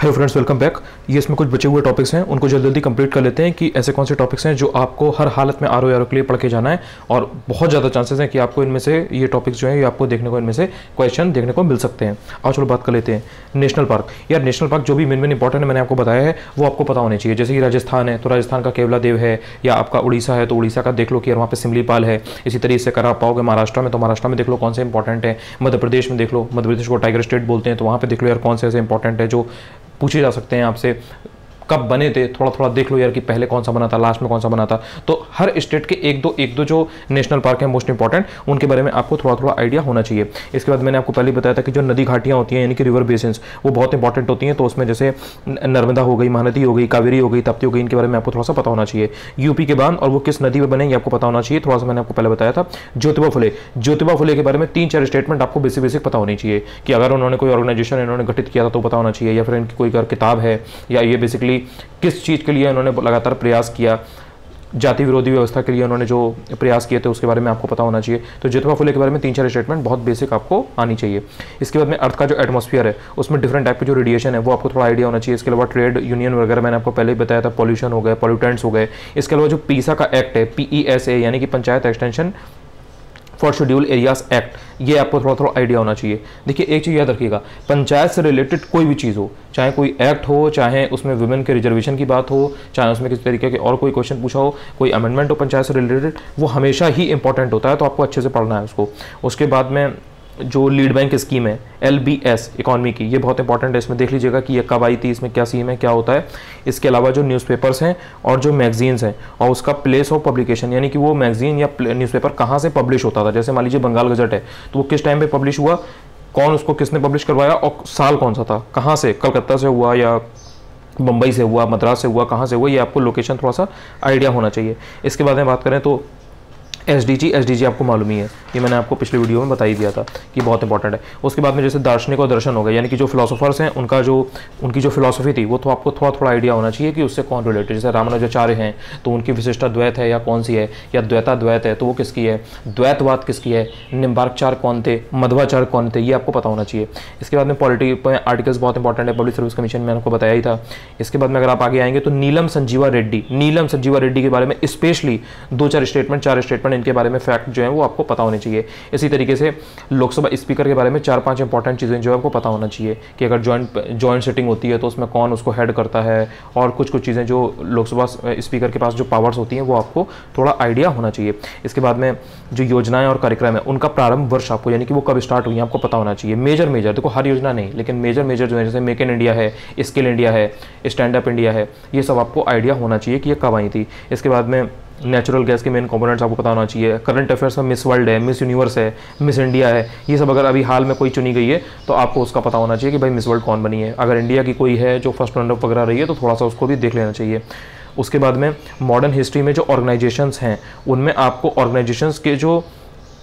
Hello friends welcome back ये इसमें कुछ बचे हुए टॉपिक्स हैं, उनको जल्दी जल्दी कंप्लीट कर लेते हैं कि ऐसे कौन से टॉपिक्स हैं जो आपको हर हालत में आर ओ के लिए पढ़ के जाना है और बहुत ज़्यादा चांसेस हैं कि आपको इनमें से ये टॉपिक्स जो हैं, ये आपको देखने को, इनमें से क्वेश्चन देखने को मिल सकते हैं। और चलो बात कर लेते हैं। नेशनल पार्क यार नेशनल पार्क जो भी मेन मेन इंपॉर्टेंट है, मैंने आपको बताया है, वो आपको पता होने चाहिए। जैसे कि राजस्थान है तो राजस्थान का केवला देव है, या आपका उड़ीसा है तो उड़ीसा का देख लो कि यार वहाँ पे सिमलीपाल है। इसी तरीके से करा पाओगे महाराष्ट्र में तो महाराष्ट्र में देख लो कौन से इंपॉर्टेंट है। मध्य प्रदेश में देख लो, मध्य प्रदेश को टाइगर स्टेट बोलते हैं तो वहाँ पर देख लो यार कौन से ऐसे इंपॉर्टेंट है जो पूछे जा सकते हैं आपसे। कब बने थे थोड़ा थोड़ा देख लो यार कि पहले कौन सा बना था लास्ट में कौन सा बना था। तो हर स्टेट के एक दो एक दो जो नेशनल पार्क है मोस्ट इंपॉर्टेंट उनके बारे में आपको थोड़ा थोड़ा आइडिया होना चाहिए। इसके बाद मैंने आपको पहले बताया था कि जो नदी घाटियाँ होती हैं, यानी कि रिवर बेसिन्स वो बहुत इंपॉर्टेंट होती हैं। तो उसमें जैसे नर्मदा हो गई, महानदी हो गई, कावेरी हो गई, तप्ती हो गई, इनके बारे में आपको थोड़ा सा पता होना चाहिए। यूपी के बाद और वो किस नदी में बने, ये आपको पता होना चाहिए। थोड़ा सा मैंने आपको पहले बताया था, ज्योतिबा फुले। ज्योतिबा फुले के बारे में तीन चार स्टेटमेंट आपको बेसिक बेसिक पता होनी चाहिए कि अगर उन्होंने कोई ऑर्गेनाइजेशन इन्होंने गठित किया था तो पता होना चाहिए, या फिर इनकी कोई अगर किताब है, या ये बेसिकली किस चीज़ के लिए उन्होंने लगातार प्रयास किया, जाति विरोधी व्यवस्था के लिए उन्होंने जो प्रयास किए थे उसके बारे में आपको पता होना चाहिए। तो ज्योतिबा फुले के बारे में तीन चार स्टेटमेंट बहुत बेसिक आपको आनी चाहिए। इसके बाद में अर्थ का जो एटमॉस्फेयर है, उसमें डिफरेंट टाइप के जो रेडिएशन है, वो आपको थोड़ा आइडिया होना चाहिए। इसके अलावा ट्रेड यूनियन वगैरह मैंने आपको पहले बताया था पॉल्यूशन हो गए पॉल्यूटेंट्स हो गए। इसके अलावा जो पीसा का एक्ट है पीईएसए यानी कि panchayat extension for schedule areas act ये आपको थोड़ा थोड़ा आइडिया होना चाहिए। देखिए, एक चीज़ याद रखिएगा, पंचायत से रिलेटेड कोई भी चीज़ हो, चाहे कोई एक्ट हो, चाहे उसमें वुमेन के रिजर्वेशन की बात हो, चाहे उसमें किसी तरीके के और कोई क्वेश्चन पूछा हो, कोई अमेंडमेंट हो पंचायत से रिलेटेड वो हमेशा ही इंपॉर्टेंट होता है तो आपको अच्छे से पढ़ना है उसको। उसके बाद में जो लीड बैंक स्कीम है एल बी एस इकॉनमी की, ये बहुत इंपॉर्टेंट है, इसमें देख लीजिएगा कि ये कब आई थी, इसमें क्या सीम है, क्या होता है। इसके अलावा जो न्यूज़पेपर्स हैं और जो मैगजीन्स हैं, और उसका प्लेस ऑफ़ पब्लिकेशन यानी कि वो मैगजीन या न्यूज़पेपर कहाँ से पब्लिश होता था? जैसे मान लीजिए बंगाल गजट है तो वो किस टाइम पर पब्लिश हुआ? कौन उसको किसने पब्लिश करवाया और साल कौन सा था? कहाँ से? कलकत्ता से हुआ या मुंबई से हुआ, मद्रास से हुआ, कहाँ से हुआ? ये आपको लोकेशन थोड़ा सा आइडिया होना चाहिए। इसके बाद में बात करें तो एस डी आपको मालूम ही है। ये मैंने आपको पिछले वीडियो में बता ही दिया था कि बहुत इंपॉर्टेंट है। उसके बाद में जैसे दार्शनिक और दर्शन हो गए, यानी कि जो फिलोसोफर्स हैं, उनका जो, उनकी जो फिलोसफी थी, वो तो आपको थोड़ा थोड़ा आइडिया होना चाहिए कि उससे कौन रिलेटेड जैसे रामानुजाचार्य हैं तो उनकी विशिष्टा द्वैत है या कौन सी है? या द्वैता द्वैत है तो वो किसकी है? द्वैतवाद किसकी है? निम्बार्कचार कौन थे? मध्वाचार कौन थे? ये आपको पता होना चाहिए। इसके बाद में पॉलिटिक आर्टिकल्स बहुत इंपॉर्टेंट है पब्लिक सर्विस कमीशन में आपको बताया ही था। इसके बाद में अगर आप आगे आएँगे तो नीलम संजीवा रेड्डी, नीलम संजीवा रेड्डी के बारे में स्पेशली दो, चार स्टेटमेंट चार स्टेटमेंट इनके बारे में फैक्ट जो है वो आपको पता होने चाहिए। इसी तरीके से लोकसभा स्पीकर के बारे में चार पाँच इंपॉर्टेंट चीज़ें जो है आपको पता होना चाहिए कि अगर जॉइंट जॉइंट सेटिंग होती है तो उसमें कौन उसको हेड करता है और कुछ कुछ चीज़ें जो लोकसभा स्पीकर के पास जो पावर्स होती हैं वो आपको थोड़ा आइडिया होना चाहिए। इसके बाद में जो योजनाएँ और कार्यक्रम है, उनका प्रारंभ वर्ष आपको, यानी कि वो कब स्टार्ट हुई है आपको पता होना चाहिए। मेजर मेजर देखो हर योजना नहीं, लेकिन मेजर मेजर जो है, जैसे मेक इन इंडिया है स्किल इंडिया है स्टैंड अप इंडिया है, ये सब आपको आइडिया होना चाहिए कि ये कब आई थी। इसके बाद में नेचुरल गैस के मेन कंपोनेंट्स आपको पता होना चाहिए। करंट अफेयर्स में मिस वर्ल्ड है मिस यूनिवर्स है मिस इंडिया है, ये सब अगर अभी हाल में कोई चुनी गई है तो आपको उसका पता होना चाहिए कि भाई मिस वर्ल्ड कौन बनी है। अगर इंडिया की कोई है जो फ़र्स्ट राउंड वगैरह रही है तो थोड़ा सा उसको भी देख लेना चाहिए। उसके बाद में मॉडर्न हिस्ट्री में जो ऑर्गेनाइजेशंस हैं, उनमें आपको ऑर्गेनाइजेशंस के जो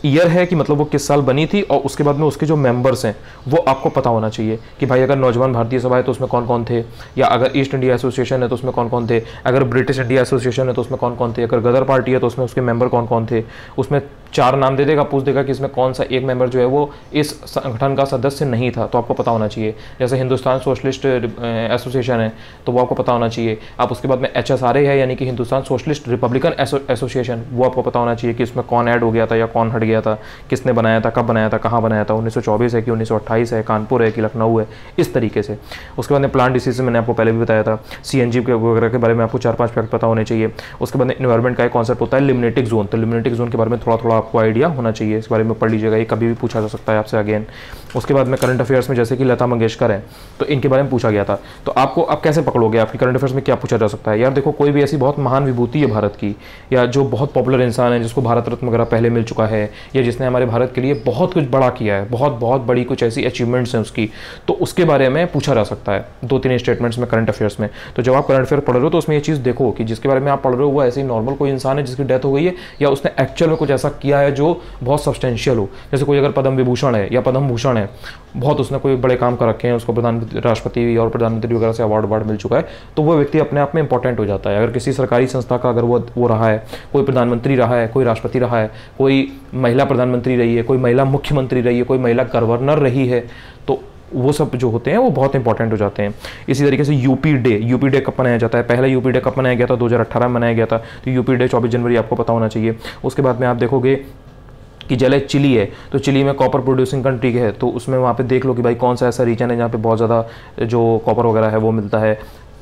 ईयर है कि मतलब वो किस साल बनी थी और उसके बाद में उसके जो मेंबर्स हैं, वो आपको पता होना चाहिए कि भाई अगर नौजवान भारतीय सभा है तो उसमें कौन कौन थे, या अगर ईस्ट इंडिया एसोसिएशन है तो उसमें कौन कौन थे, अगर ब्रिटिश इंडिया एसोसिएशन है तो उसमें कौन कौन थे, अगर गदर पार्टी है तो उसमें उसके मेंबर कौन कौन थे, उसमें चार नाम दे देगा, पूछ देगा कि इसमें कौन सा एक मेंबर जो है वो इस संगठन का सदस्य नहीं था तो आपको पता होना चाहिए। जैसे हिंदुस्तान सोशलिस्ट एसोसिएशन है तो वो आपको पता होना चाहिए। आप उसके बाद में एचएसआरए है, यानी कि हिंदुस्तान सोशलिस्ट रिपब्लिकन एसोसिएशन, वो आपको पता होना चाहिए कि इसमें कौन ऐड हो गया था या कौन हट गया था, किसने बनाया था, कब बनाया था, कहाँ बनाया था, उन्नीस सौ चौबीस है कि उन्नीस सौ अट्ठाईस है, कानपुर है कि लखनऊ है, इस तरीके से। उसके बाद में प्लांट डिसीज मैंने आपको पहले भी बताया था सीएनजी के वगैरह के बारे में आपको चार पाँच फैक्ट पता होने चाहिए। उसके बाद इन्वायरमेंट का एक कॉन्सेप्ट होता है लिमिनेटिक जोन तो लिमिनेटिक जोन के बारे में थोड़ा थोड़ा आपको आइडिया होना चाहिए। इस बारे में पढ़ लीजिएगा, ये कभी भी पूछा जा सकता है आपसे अगेन उसके बाद में करंट अफेयर्स में, जैसे कि लता मंगेशकर है तो इनके बारे में पूछा गया था। तो आपको आप कैसे पकड़ोगे? आपकी करंट अफेयर्स में क्या पूछा जा सकता है? यार देखो, कोई भी ऐसी बहुत महान विभूति है भारत की, या जो बहुत पॉपुलर इंसान है, जिसको भारत रत्न वगैरह पहले मिल चुका है, या जिसने हमारे भारत के लिए बहुत कुछ बड़ा किया है, बहुत बहुत बड़ी कुछ ऐसी अचीवमेंट्स हैं उसकी तो उसके बारे में पूछा जा सकता है। दो तीन स्टेटमेंट्स में करंट अफेयर्स में। तो जब आप करंट अफेयर पढ़ रहे हो तो उसमें ये चीज़ देखो कि जिसके बारे में आप पढ़ रहे हो, वो ऐसे ही नॉर्मल कोई इंसान है जिसकी डेथ हो गई है, या उसने एक्चुअल में कुछ ऐसा किया है जो बहुत सब्सटेंशियल हो। जैसे कोई अगर पद्म विभूषण है या पद्म भूषण है, बहुत उसने कोई बड़े काम कर रखे हैं, उसको प्रधानमंत्री, राष्ट्रपति और प्रधानमंत्री वगैरह से अवार्ड अवार्ड मिल चुका है तो वह व्यक्ति अपने आप में इंपॉर्टेंट हो जाता है। अगर किसी सरकारी संस्था का अगर वो वो रहा है, कोई प्रधानमंत्री रहा है, कोई राष्ट्रपति रहा है, कोई महिला प्रधानमंत्री रही है, कोई महिला मुख्यमंत्री रही है, कोई महिला गवर्नर रही है तो वो सब जो होते हैं, वो बहुत इंपॉर्टेंट हो जाते हैं। इसी तरीके से यूपी डे यूपी डे कब मनाया जाता है? पहला यूपी डे कब मनाया गया था? 2018 में मनाया गया था। तो यूपी डे 24 जनवरी आपको पता होना चाहिए। उसके बाद में आप देखोगे कि जले चिली है तो चिली में कॉपर प्रोड्यूसिंग कंट्री है तो उसमें वहाँ पे देख लो कि भाई कौन सा ऐसा रीजन है जहाँ पे बहुत ज़्यादा जो कॉपर वगैरह है वो मिलता है।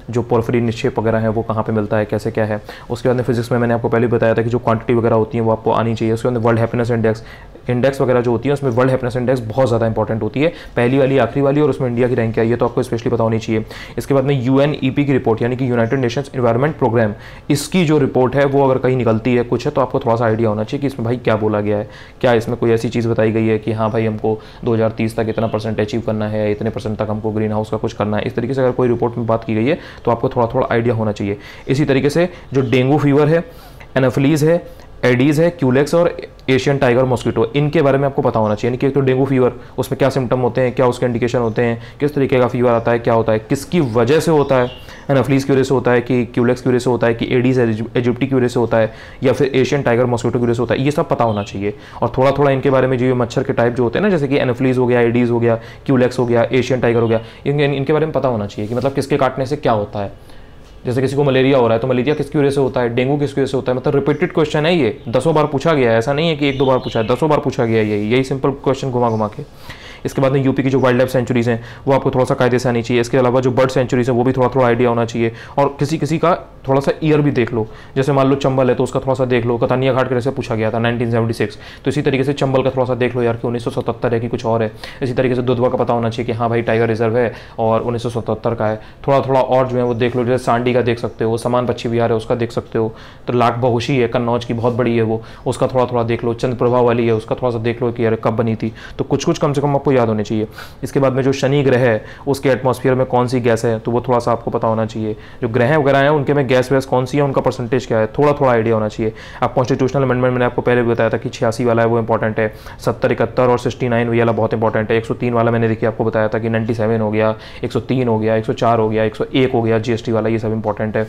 जो पोरफरी निक्षेप वगैरह है, वो कहाँ पे मिलता है, कैसे क्या है। उसके बाद में फिजिक्स में मैंने आपको पहले बताया था कि जो क्वांटिटी वगैरह होती है, वो आपको आनी चाहिए। उसके बाद वर्ल्ड हैप्पीनेस इंडेक्स इंडेक्स वगैरह जो होती है, उसमें वर्ल्ड हैप्पीनेस इंडेक्स बहुत ज़्यादा इंपॉर्टेंट होती है। पहली वाली, आखिरी वाली और उसमें इंडिया की रैंक क्या है तो आपको स्पेशली पता होनी चाहिए। इसके बाद में यूएनईपी की रिपोर्ट यानी कि यूनाइटेड नेशंस इन्वायरमेंट प्रोग्राम इसकी जो रिपोर्ट है, वो अगर कहीं निकलती है कुछ है तो आपको थोड़ा सा आइडिया होना चाहिए कि इसमें भाई क्या बोला गया है। क्या इसमें कोई ऐसी चीज़ बताई गई है कि हाँ भाई हमको 2030 तक इतना परसेंट अचीव करना है, इतने परसेंट तक हमको ग्रीन हाउस का कुछ करना है। इस तरीके से अगर कोई रिपोर्ट में बात की गई है तो आपको थोड़ा थोड़ा आइडिया होना चाहिए। इसी तरीके से जो डेंगू फीवर है, एनाफिलीज़ है एडीज है क्यूलेक्स और एशियन टाइगर मॉस्किटो इनके बारे में आपको पता होना चाहिए यानी कि एक तो डेंगू फीवर उसमें क्या सिम्टम होते हैं, क्या उसके इंडिकेशन होते हैं, किस तरीके का फीवर आता है, क्या होता है, किसकी वजह से होता है एनाफ्लीज की वजह से होता है कि क्यूलेक्स की वजह से होता है, कि एडीज एजिप्टी की वजह से होता है, या फिर एशियन टाइगर मॉस्किटो की वजह से होता है, ये सब पता होना चाहिए। और थोड़ा थोड़ा इनके बारे में जो मच्छर के टाइप जो होते हैं ना, जैसे कि एनाफ्लीज हो गया एडीज हो गया क्यूलेक्स हो गया एशियन टाइगर हो गया इनके बारे में पता होना चाहिए कि मतलब किसके काटने से क्या होता है। जैसे किसी को मलेरिया हो रहा है तो मलेरिया किसकी वजह से होता है? डेंगू किसकी वजह से होता है? मतलब रिपीटेड क्वेश्चन है ये। दसों बार पूछा गया है, ऐसा नहीं है कि एक दो बार पूछा है, दसों बार पूछा गया है यही यही सिंपल क्वेश्चन घुमा घुमा के। इसके बाद में यूपी की जो वाइल्ड लाइफ सेंचुरीज हैं, वो आपको थोड़ा सा कायदे से आनी चाहिए। इसके अलावा जो बर्ड सेंचुरीज है, वो भी थोड़ा थोड़ा आइडिया होना चाहिए। और किसी किसी का थोड़ा सा ईयर भी देख लो। जैसे मान लो चंबल है तो उसका थोड़ा सा देख लो। कतानिया घाट के से पूछा गया था 1976 तो इसी तरीके से चंबल का थोड़ा सा देख लो यार कि उन्नीस है कि कुछ और है। इसी तरीके से दुधवा का पता होना चाहिए कि हाँ भाई टाइगर रिज़र्व है और उन्नीस सौ सतहत्तर का है। थोड़ा थोड़ा और जो है वो देख लो। जैसे सांडी का देख सकते हो समान पक्षी बिहार है, उसका देख सकते हो। तो लाख बहुशी है, कन्नौज की बहुत बड़ी है वो, उसका थोड़ा थोड़ा देख लो। चंद्र प्रभा वाली है, उसका थोड़ा सा देख लो कि यार कब बनी थी। तो कुछ कुछ कम से कम आपको याद होने चाहिए। इसके बाद में जो शनि ग्रह है, उसके एटमॉस्फेयर में कौन सी गैस है तो वो थोड़ा सा आपको पता होना चाहिए। जो ग्रह वगैरह हैं, उनके में गैस वैस कौन सी है, उनका परसेंटेज क्या है थोड़ा थोड़ा आइडिया होना चाहिए। आप कॉन्स्टिट्यूशनल अमेंडमेंट मैंने आपको पहले भी बताया था कि छियासी वाला है, वो इंपॉर्टेंट है। सत्तर, इकहत्तर और सिक्सटी नाइन वाला बहुत इंपॉर्टेंट है। एक सौ तीन वाला मैंने देखिए आपको बताया था कि नाइन्टी सेवन हो गया, एक सौ तीन हो गया, एक सौ चार हो गया, एक सौ एक हो गया जीएसटी वाला, ये सब इंपॉर्टेंट है।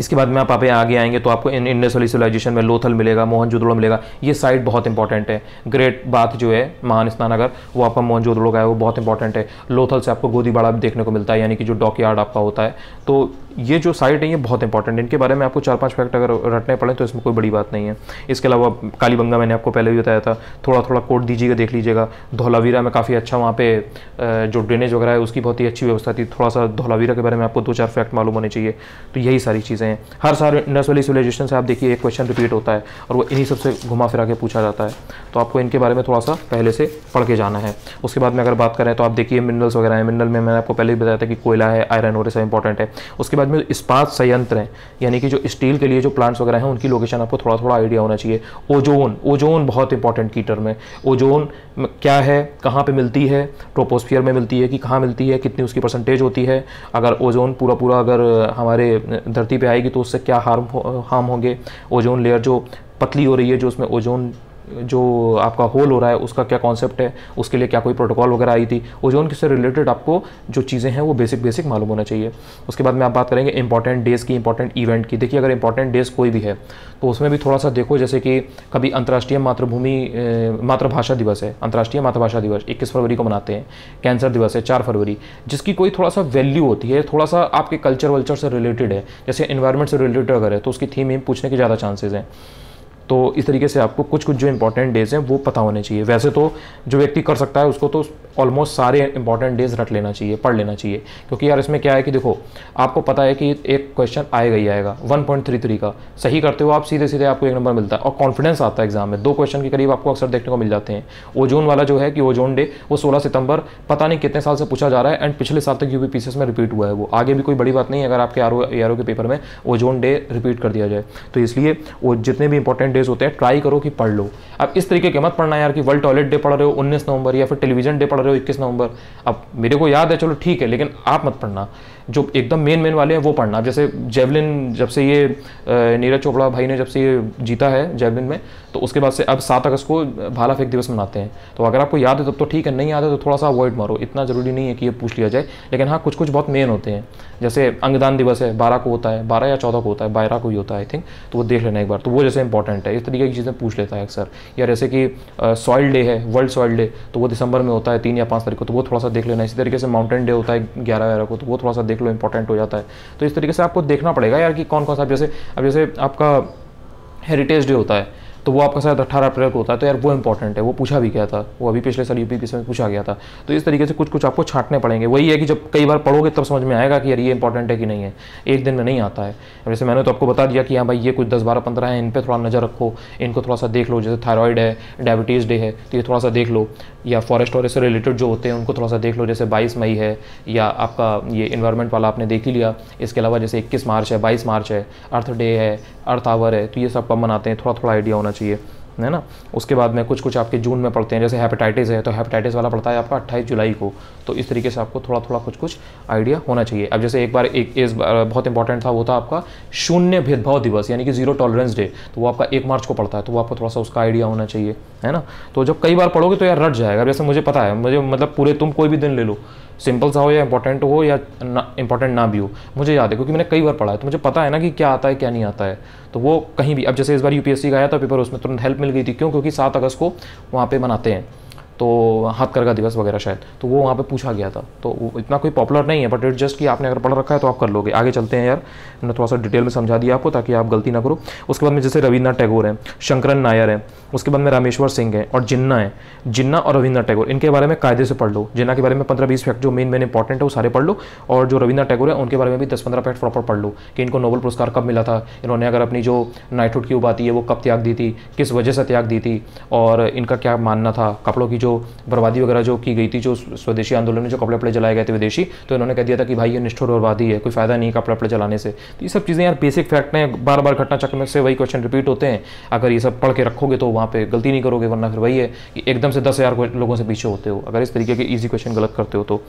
इसके बाद में आप आप आगे आएँगे तो आपको इंडस वाली सिविलाइजेशन में लोथल मिलेगा मोहनजोदड़ो मिलेगा। ये साइट बहुत इंपॉर्टेंट है। ग्रेट बात जो है, महान स्नानगर वो आपका मोहनजोदड़ो का है, वो बहुत इंपॉर्टेंट है। लोथल से आपको गोदीबाड़ा देखने को मिलता है, यानी कि जो डॉकयार्ड आपका होता है। तो ये जो साइट है, ये बहुत इंपॉर्टेंट है। इनके बारे में आपको चार पाँच फैक्ट अगर रटने पड़े तो इसमें कोई बड़ी बात नहीं है। इसके अलावा कालीबंगा मैंने आपको पहले भी बताया था। थोड़ा थोड़ा कोड दीजिएगा, देख लीजिएगा। धौलावीरा में काफ़ी अच्छा वहाँ पे जो ड्रेनेज वगैरह है, उसकी बहुत ही अच्छी व्यवस्था थी। थोड़ा सा धौलावीरा के बारे में आपको दो चार फैक्ट मालूम होने चाहिए। तो यही सारी चीज़ें हैं। हर साल इंडस वाली सिविलाइजेशन से आप देखिए, एक क्वेश्चन रिपीट होता है और वो इन्हीं सबसे घुमा फिरा के पूछा जाता है। तो आपको इनके बारे में थोड़ा सा पहले से पढ़ के जाना है। उसके बाद में अगर बात करें तो आप देखिए मिनरल्स वगैरह हैं। मिनरल में मैंने आपको पहले ही बताया था कि कोयला है आयरन और सब इंपॉर्टेंट है। उसके बाद में इस्पात संयंत्र हैं, यानी कि जो स्टील के लिए जो प्लांट्स वगैरह हैं, उनकी लोकेशन आपको थोड़ा थोड़ा आइडिया होना चाहिए। ओजोन ओजोन बहुत इंपॉर्टेंट की टर्म है। ओजोन क्या है, कहाँ पे मिलती है? ट्रोपोस्फियर में मिलती है कि कहाँ मिलती है? कितनी उसकी परसेंटेज होती है? अगर ओजोन पूरा पूरा अगर हमारे धरती पर आएगी तो उससे क्या हार्म हार्म होंगे? ओजोन लेयर जो पतली हो रही है, जो उसमें ओजोन जो आपका होल हो रहा है, उसका क्या कॉन्सेप्ट है, उसके लिए क्या कोई प्रोटोकॉल वगैरह आई थी ओजोन से रिलेटेड आपको जो चीज़ें हैं, वो बेसिक बेसिक मालूम होना चाहिए। उसके बाद में आप बात करेंगे इंपॉर्टेंट डेज़ की इंपॉर्टेंट इवेंट की। देखिए, अगर इंपॉर्टेंट डेज़ कोई भी है तो उसमें भी थोड़ा सा देखो, जैसे कि कभी अंतर्राष्ट्रीय मातृभूमि मातृभाषा दिवस है, अंतर्राष्ट्रीय मातृभाषा दिवस, इक्कीस फरवरी को मनाते हैं। कैंसर दिवस है, चार फरवरी, जिसकी कोई थोड़ा सा वैल्यू होती है, थोड़ा सा आपके कल्चर वल्चर से रिलेटेड है। जैसे इन्वायरमेंट से रिलेटेड अगर है तो उसकी थीम पूछने के ज़्यादा चांसेज हैं। तो इस तरीके से आपको कुछ कुछ जो इंपॉर्टेंट डेज़ हैं, वो पता होने चाहिए। वैसे तो जो व्यक्ति कर सकता है, उसको तो ऑलमोस्ट सारे इंपॉर्टेंट डेज़ रट लेना चाहिए, पढ़ लेना चाहिए। क्योंकि यार इसमें क्या है कि देखो, आपको पता है कि एक क्वेश्चन आएगा ही आएगा 1.33 का। सही करते हो आप सीधे सीधे आपको एक नंबर मिलता है और कॉन्फिडेंस आता है एग्ज़ाम में। दो क्वेश्चन के करीब आपको अक्सर देखने को मिल जाते हैं। ओजोन वाला जो है कि ओजोन डे वो सोलह सितंबर, पता नहीं कितने साल से पूछा जा रहा है एंड पिछले साल तक पीसेस में रिपीट हुआ है वो। आगे भी कोई बड़ी बात नहीं है, अगर आपके आर ओ के पेपर में ओजोन डे रिपीट कर दिया जाए। तो इसलिए वो जितने भी इंपॉर्टेंट डेज़ होते हैं ट्राई करो कि पढ़ लो। अब इस तरीके के मत पढ़ना यार कि वर्ल्ड टॉयलेट डे पढ़ रहे हो, उन्नीस नवंबर या फिर टेलीविज़न डे पढ़ रहे हो, इक्कीस नवंबर। अब मेरे को याद है, चलो ठीक है, लेकिन आप मत पढ़ना। जो एकदम मेन मेन वाले हैं, वो पढ़ना। जैसे जेवलिन जब से ये नीरज चोपड़ा भाई ने जब से ये जीता है जेवलिन में तो उसके बाद से अब सात अगस्त को भाला फेंक दिवस मनाते हैं। तो अगर आपको याद है, तब तो ठीक है, नहीं याद है तो थोड़ा सा अवॉइड मारो। इतना ज़रूरी नहीं है कि ये पूछ लिया जाए। लेकिन हाँ कुछ कुछ बहुत मेन होते हैं। जैसे अंगदान दिवस है, बारह को होता है, बारह या चौदह को होता है, बारह को ही होता है आई थिंक तो वो देख लेना एक बार। तो वो जैसे इंपॉर्टेंट है। इस तरीके की चीज़ें पूछ लेता है अक्सर। या जैसे कि सॉइल डे है वर्ल्ड सॉइल डे तो वो दिसंबर में होता है, तीन या पाँच तारीख को। तो वो थोड़ा सा देख लेना। इसी तरीके से माउंटेन डे होता है, ग्यारह ग्यारह को। तो वो थोड़ा सा देख लो इंपॉर्टेंट हो जाता है। तो इस तरीके से आपको देखना पड़ेगा यार कि कौन कौन सा जैसे, अब जैसे आपका हेरिटेज डे होता है। तो वो आपका शायद अट्ठारह अप्रैल को होता है तो यार वो इंपॉर्टेंट है, वो पूछा भी गया था, वो अभी पिछले साल यूपी में पूछा गया था। तो इस तरीके से कुछ कुछ आपको छाटने पड़ेंगे। वही है कि जब कई बार पढ़ोगे तब समझ में आएगा कि यार ये इंपॉर्टेंट है कि नहीं है। एक दिन में नहीं आता है। जैसे मैंने तो आपको बता दिया कि हाँ भाई, ये कुछ दस बारह पंद्रह है, इन पर थोड़ा नज़र रखो, इनको थोड़ा सा देख लो, जैसे थायरॉयड है डायबिटीज़ डे है तो ये थोड़ा सा देख लो। या फॉरेस्ट और से रिलेटेड जो होते हैं, उनको थोड़ा सा देख लो, जैसे बाईस मई है, या आपका ये इन्वायरमेंट वाला आपने देख ही लिया। इसके अलावा जैसे इक्कीस मार्च है, बाईस मार्च है अर्थ डे है अर्थ आवर है तो ये सब कब मनाते हैं थोड़ा थोड़ा आइडिया होना चाहिए। है ना? उसके बाद में कुछ कुछ आपके जून में पढ़ते हैं, जैसे हेपेटाइटिस है तो हेपेटाइटिस वाला पड़ता है आपका अट्ठाईस जुलाई को। तो इस तरीके से आपको थोड़ा थोड़ा कुछ कुछ आइडिया होना चाहिए। अब जैसे एक बार एक इस बहुत इंपॉर्टेंट था, वो था आपका शून्य भेदभाव दिवस, यानी कि ज़ीरो टॉलरेंस डे तो वो आपका एक मार्च को पड़ता है तो वो आपको थोड़ा सा उसका आइडिया होना चाहिए, है ना? तो जब कई बार पढ़ोगे तो यार रट जाएगा। जैसे मुझे पता है, मुझे मतलब पूरे तुम कोई भी दिन ले लो सिंपल सा हो या इंपॉर्टेंट हो या इंपॉर्टेंट ना भी हो, मुझे याद है, क्योंकि मैंने कई बार पढ़ा है तो मुझे पता है ना कि क्या आता है, क्या नहीं आता है। तो वो कहीं भी, अब जैसे इस बार यूपीएससी का आया था पेपर उसमें तुरंत हेल्प मिल गई थी। क्यों? क्योंकि सात अगस्त को वहाँ पर मनाते हैं। तो हाथ का दिवस वगैरह शायद। तो वो वहाँ पे पूछा गया था। तो इतना कोई पॉपुलर नहीं है बट इट जस्ट कि आपने अगर पढ़ रखा है तो आप कर लोगे। आगे चलते हैं यार। मैंने थोड़ा सा डिटेल में समझा दिया आपको ताकि आप गलती ना करो। उसके बाद में जैसे रविन्द्रनाथ टैगोर हैं, शंकरन नायर हैं, उसके बाद में रामेश्वर सिंह हैं और जिन्ना है। जिन्ना और रविन्द्रनाथ टैगोर, इनके बारे में कायदे से पढ़ लो। जिन्ना के बारे में पंद्रह बीस फैक्ट जो मेन मेन इंपॉर्टेंट है, वो सारे पढ़ लो। और जो रविन्द्रनाथ टैगोर है, उनके बारे में भी दस पंद्रह फैक्ट प्रॉपर पढ़ लो कि इनको नोबल पुरस्कार कब मिला था। इन्होंने अगर अपनी जो नाइटहुड की उबाती है, वो कब त्याग दी थी, किस वजह से त्याग दी थी, और इनका क्या मानना था, कपड़ों की जो बर्बादी वगैरह जो की गई थी, जो स्वदेशी आंदोलन में जो कपड़े वपड़े जलाए गए थे विदेशी तो इन्होंने कह दिया था कि भाई ये निष्ठुर बर्बादी है, कोई फ़ायदा नहीं कपड़े वपड़े जलाने से। तो ये सब चीज़ें यार बेसिक फैक्ट हैं बार बार घटना चक्र में से वही क्वेश्चन रिपीट होते हैं। अगर ये सब पढ़ के रखोगे तो वहाँ पर गलती नहीं करोगे, वरना फिर वही है कि एकदम से दस हज़ार लोगों से पीछे होते हो। अगर इस तरीके के ईजी क्वेश्चन गलत करते हो तो।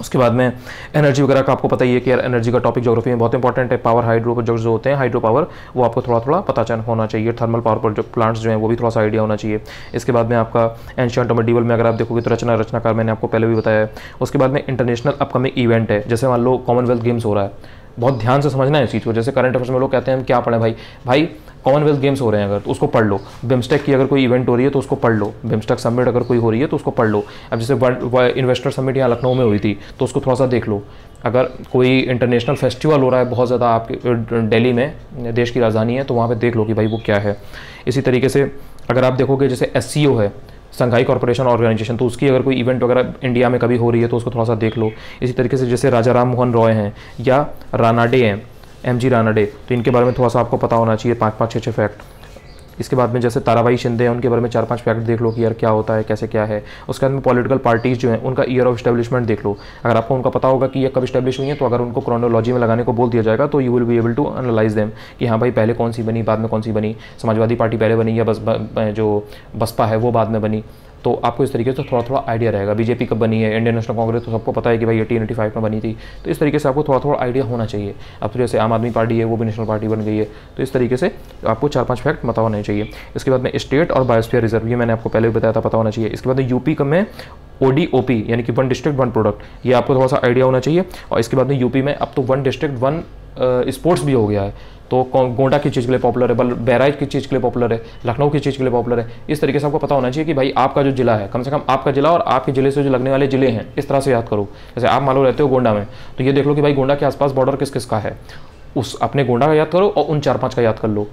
उसके बाद में एनर्जी वगैरह का आपको पता ही है कि यार एनर्जी का टॉपिक जोग्राफी में बहुत इंपॉर्टेंट है पावर हाइड्रो जो जो होते हैं हाइड्रो पावर वो आपको थोड़ा थोड़ा पता चल होना चाहिए। थर्मल पावर पर जो प्लांट्स जो हैं, वो भी थोड़ा सा आइडिया होना चाहिए। इसके बाद में आपका एंशियंट और में अगर आप देखोगे तो रचना, रचनाकार मैंने आपको पहले भी बताया उसके बाद में इंटरनेशनल अपकमिंग इवेंट है, जैसे मान लो कॉमनवेल्थ गेम्स हो रहा है। बहुत ध्यान से समझना है इस चीज़ को। जैसे करंट अफेयर्स में लोग कहते हैं, हम क्या पढ़ें भाई? भाई कॉमनवेल्थ गेम्स हो रहे हैं अगर तो उसको पढ़ लो। बिम्स्टेक की अगर कोई इवेंट हो रही है तो उसको पढ़ लो। बिम्स्टेक समिट अगर कोई हो रही है तो उसको पढ़ लो। अब जैसे वर्ल्ड इन्वेस्टर समिट यहाँ लखनऊ में हुई थी तो उसको थोड़ा सा देख लो। अगर कोई इंटरनेशनल फेस्टिवल हो रहा है, बहुत ज़्यादा आपके दिल्ली में, देश की राजधानी है तो वहाँ पर देख लो कि भाई वो क्या है। इसी तरीके से अगर आप देखोगे, जैसे एससीओ है संघाई कॉरपोरेशन ऑर्गेनाइजेशन तो उसकी अगर कोई इवेंट वगैरह इंडिया में कभी हो रही है तो उसको थोड़ा सा देख लो। इसी तरीके से जैसे राजा राम मोहन रॉय हैं, या रानाडे हैं एम जी रानाडे तो इनके बारे में थोड़ा सा आपको पता होना चाहिए, पाँच पाँच छः छः फैक्ट इसके बाद में जैसे ताराबाई शिंदे हैं, उनके बारे में चार, पाँच फैक्ट देख लो कि यार क्या होता है, कैसे क्या है। उसके बाद में पॉलिटिकल पार्टीज़ जो हैं, उनका ईयर ऑफ़ स्टेब्लिशमेंट देख लो। अगर आपको उनका पता होगा कि ये कब स्टेब्लिश हुई है तो अगर उनको क्रोनोलॉजी में लगाने को बोल दिया जाएगा तो you will be able to analyse them कि हाँ भाई, पहले कौन सी बनी, बाद में कौन सी बनी। समाजवादी पार्टी पहले बनी या बस जो बसपा है, वो बाद में बनी। तो आपको इस तरीके से थोड़ा थोड़ा आइडिया रहेगा बीजेपी कब बनी है इंडियन नेशनल कांग्रेस तो सबको पता है कि भाई एटीन एटी फाइव में बनी थी। तो इस तरीके से आपको थोड़ा थोड़ा आइडिया होना चाहिए। अब तो जैसे आम आदमी पार्टी है, वो भी नेशनल पार्टी बन गई है। तो इस तरीके से आपको चार पाँच फैक्ट पता होना चाहिए। इसके बाद में स्टेट और बायोस्फीयर रिज़र्व ये मैंने आपको पहले भी बताया था, पता होना चाहिए। इसके बाद यूपी में? ओ डी ओ पी यानी कि वन डिस्ट्रिक्ट वन प्रोडक्ट ये आपको थोड़ा सा आइडिया होना चाहिए। और इसके बाद में यूपी में अब तो वन डिस्ट्रिक्ट वन स्पोर्ट्स भी हो गया है। तो गोंडा की चीज़ के लिए पॉपुलर है बहराइच की चीज़ के लिए पॉपुलर है, लखनऊ की चीज़ के लिए पॉपुलर है। इस तरीके से आपको पता होना चाहिए कि भाई आपका जो जिला है, कम से कम आपका जिला और आपके ज़िले से जो लगने वाले ज़िले हैं, इस तरह से याद करो। जैसे आप मालूम रहते हो गोंडा में तो ये देख लो कि भाई गोंडा के आसपास बॉर्डर किस किस का है? उस, अपने गोंडा का याद करो और उन चार पाँच का याद कर लो।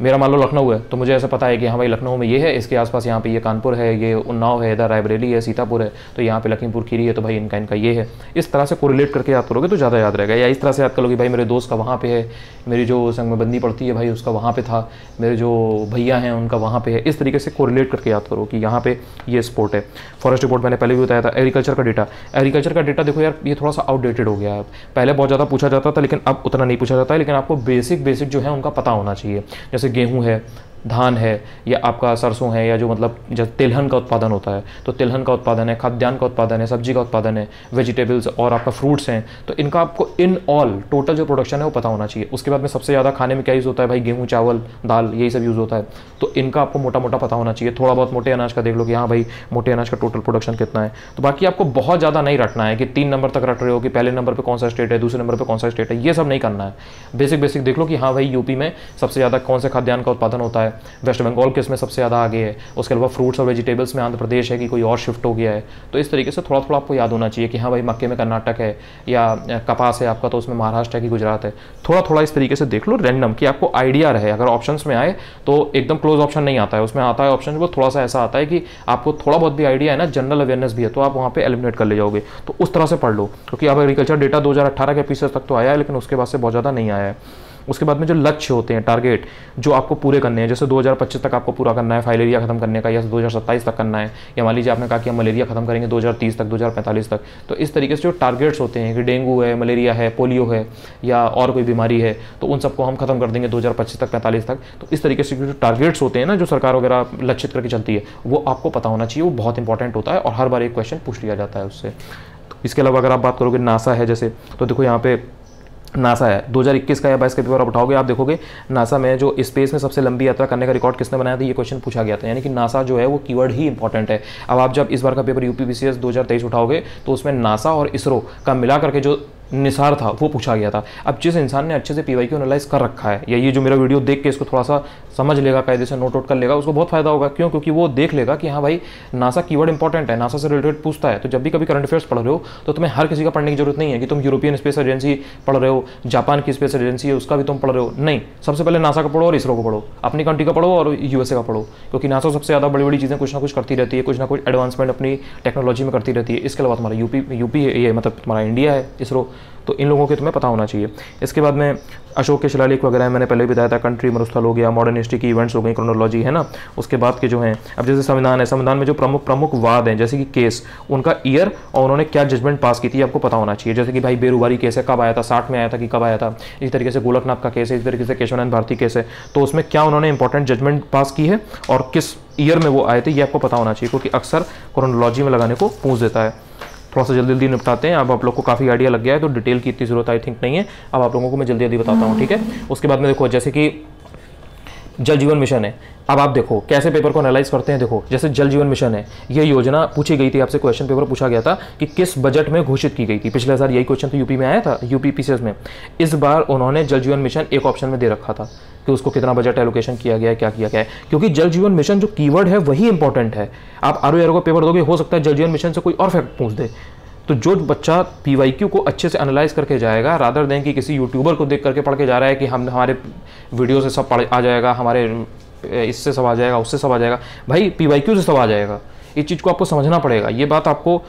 मेरा मान लो लखनऊ है तो मुझे ऐसा पता है कि हाँ भाई लखनऊ में ये है, इसके आसपास यहाँ पे ये कानपुर है, ये उन्नाव है, इधर रायबरेली है, सीतापुर है तो यहाँ पे लखीमपुर खीरी है तो भाई इनका इनका ये है। इस तरह से कोरिलेट करके याद करोगे तो ज़्यादा याद रहेगा। या इस तरह से याद करोगे भाई मेरे दोस्त का वहाँ पे है, मेरी जो संग में बंदी पड़ती है भाई उसका वहाँ पर था, मेरे जो भैया हैं उनका वहाँ पर है, इस तरीके से कोरिलेट करके याद करो कि यहाँ पे ये स्पोर्ट है। फॉरेस्ट रिपोर्ट मैंने पहले भी बताया था एग्रीकल्चर का डेटा एग्रीकल्चर का डेटा देखो यार, ये थोड़ा सा आउटडेटेड हो गया है। पहले बहुत ज़्यादा पूछा जाता था, लेकिन अब उतना नहीं पूछा जाता है, लेकिन आपको बेसिक बेसिक जो है उनका पता होना चाहिए। जैसे गेहूँ है। धान है, या आपका सरसों है, या जो मतलब जब तिलहन का उत्पादन होता है तो तिलहन का उत्पादन है, खाद्यान्न का उत्पादन है, सब्ज़ी का उत्पादन है वेजिटेबल्स और आपका फ्रूट्स हैं तो इनका आपको इन ऑल टोटल जो प्रोडक्शन है वो पता होना चाहिए। उसके बाद में सबसे ज़्यादा खाने में क्या यूज़ होता है भाई? गेहूँ, चावल, दाल, यही सब यूज़ होता है। तो इनका आपको मोटा मोटा पता होना चाहिए। थोड़ा बहुत मोटे अनाज का देख लो कि हाँ भाई, मोटे अनाज का टोटल प्रोडक्शन कितना है। तो बाकी आपको बहुत ज़्यादा नहीं रटना है कि तीन नंबर तक रट रहे हो कि पहले नंबर पर कौन सा स्टेट है, दूसरे नंबर पर कौन सा स्टेट है, ये सब नहीं करना है। बेसिक बेसिक देख लो कि हाँ भाई यूपी में सबसे ज़्यादा कौन से खाद्यान्न का उत्पादन होता है वेस्ट बंगाल किसमें सबसे ज़्यादा आगे है। उसके अलावा फ्रूट्स और वेजिटेबल्स में आंध्र प्रदेश है कि कोई और शिफ्ट हो गया है। तो इस तरीके से थोड़ा थोड़ा आपको याद होना चाहिए कि हाँ भाई मक्के में कर्नाटक है या कपास है आपका तो उसमें महाराष्ट्र है कि गुजरात है। थोड़ा थोड़ा इस तरीके से देख लो रैंडम कि आपको आइडिया रहे। अगर ऑप्शन में आए तो एकदम क्लोज ऑप्शन नहीं आता है। उसमें आता है ऑप्शन वो थोड़ा सा ऐसा आता है कि आपको थोड़ा बहुत भी आइडिया है ना जनरल अवेयरनेस भी है तो आप वहाँ पर एलिमिनेट कर ले जाओगे। तो उस तरह से पढ़ लो, क्योंकि अब एग्रीकल्चर डेटा 2018 के पीछे तक तो आया है, लेकिन उसके बाद से बहुत ज़्यादा नहीं आया है। उसके बाद में जो लक्ष्य होते हैं टारगेट जो आपको पूरे करने हैं, जैसे 2025 तक आपको पूरा करना है फाइलेरिया खत्म करने का, या 2027 तक करना है, या मान लीजिए आपने कहा कि हम मलेरिया खत्म करेंगे 2030 तक 2045 तक तो इस तरीके से जो टारगेट्स होते हैं कि डेंगू है मलेरिया है पोलियो है, या और कोई बीमारी है तो उन सबको हम खत्म कर देंगे दो हज़ार पच्चीस तक, पैंतालीस तक तो इस तरीके से जो टारगेट्स होते हैं ना, जो सरकार वगैरह लक्षित करके चलती है, वो आपको पता होना चाहिए, वो बहुत इंपॉर्टेंट होता है, और हर बार एक क्वेश्चन पूछ लिया जाता है उससे। तो इसके अलावा अगर आप बात करोगे, नासा है जैसे तो देखो यहाँ पे नासा है। 2021 का या बाईस का पेपर आप उठाओगे, आप देखोगे नासा में जो स्पेस में सबसे लंबी यात्रा करने का रिकॉर्ड किसने बनाया था, ये क्वेश्चन पूछा गया था। यानी कि नासा जो है, वो कीवर्ड ही इंपॉर्टेंट है। अब आप जब इस बार का पेपर यूपी बी उठाओगे तो उसमें नासा और इसरो का मिला करके जो निसार था, वो पूछा गया था। अब जिस इंसान ने अच्छे से पी वाई क्यू एनालाइज कर रखा है, या ये जो मेरा वीडियो देख के इसको थोड़ा सा समझ लेगा, कायदे से नोट आउट कर लेगा, उसको बहुत फ़ायदा होगा। क्यों? क्योंकि वो देख लेगा कि हाँ भाई नासा कीवर्ड इंपॉर्टेंट है नासा से रिलेटेड पूछता है तो जब भी कभी करंट अफेयर्स पढ़ रहे हो तो तुम्हें हर किसी का पढ़ने की ज़रूरत नहीं है कि तुम यूरोपियन स्पेस एजेंसी पढ़ रहे हो जापान की स्पेस एजेंसी है, उसका भी तुम पढ़ रहे हो। नहीं, सबसे पहले नासा का पढ़ो और इसरो को पढ़ो, अपनी कंट्री का पढ़ो और यूएसए का पढ़ो, क्योंकि नासा सबसे ज़्यादा बड़ी बड़ी चीज़ें कुछ ना कुछ करती रहती है, कुछ ना कुछ एडवांसमेंट अपनी टेक्नोलॉजी में करती रहती है। इसके अलावा तुम्हारा यूपी यूपी ये मतलब तुम्हारा इंडिया है इसरो तो इन लोगों के तुम्हें पता होना चाहिए। इसके बाद में अशोक के शिलालेख वगैरह मैंने पहले भी बताया था कंट्री मरुस्थल हो गया मॉडर्न हिस्ट्री की इवेंट्स हो गई क्रोनोलॉजी है ना? उसके बाद के जो हैं, अब जैसे संविधान है, संविधान में जो प्रमुख प्रमुख वाद हैं, जैसे कि केस उनका ईयर और उन्होंने क्या जजमेंट पास की थी, आपको पता होना चाहिए। जैसे कि भाई बेरुबारी केस है, कब आया था, साठ में आया था कि कब आया था, इस तरीके से गोलकनाथ का केस है, इस तरीके से केशवानंद भारती केस है। तो उसमें क्या उन्होंने इंपॉर्टेंट जजमेंट पास की है और किस ईयर में वो आए थे, ये आपको पता होना चाहिए, क्योंकि अक्सर क्रोनोलॉजी में लगाने को पूछ देता है। थोड़ा सा जल्दी जल्दी निपटाते हैं। अब आप लोग को काफ़ी आइडिया लग गया है तो डिटेल की इतनी ज़रूरत आई थिंक नहीं है। अब आप लोगों को मैं जल्दी जल्दी बताता हूँ, ठीक है? उसके बाद में देखो, जैसे कि जल जीवन मिशन है। अब आप देखो, कैसे पेपर को एनालाइज करते हैं, देखो, जैसे जल जीवन मिशन है। ये योजना पूछी गई थी, आपसे क्वेश्चन पेपर पूछा गया था कि किस बजट में घोषित की गई थी। पिछले साल यही क्वेश्चन तो यूपी में आया था यूपी पीसीएस में। इस बार उन्होंने जल जीवन मिशन एक ऑप्शन में दे रखा था। कि उसको कितना बजट एलोकेशन किया गया है, क्या किया गया है। क्योंकि जल जीवन मिशन जो कीवर्ड है, वही इंपॉर्टेंट है। आप आर ओ को पेपर दोगे, हो सकता है जल जीवन मिशन से कोई और फैक्ट पूछ दे। तो जो बच्चा पीवाईक्यू को अच्छे से एनालाइज करके जाएगा रादर दें कि किसी यूट्यूबर को देख करके पढ़ के जा रहा है कि हम, हमारे वीडियो से सब पढ़, आ जाएगा, हमारे इससे सब आ जाएगा, उससे सब आ जाएगा। भाई पीवाईक्यू से सब आ जाएगा। इस चीज़ को आपको समझना पड़ेगा। ये बात आपको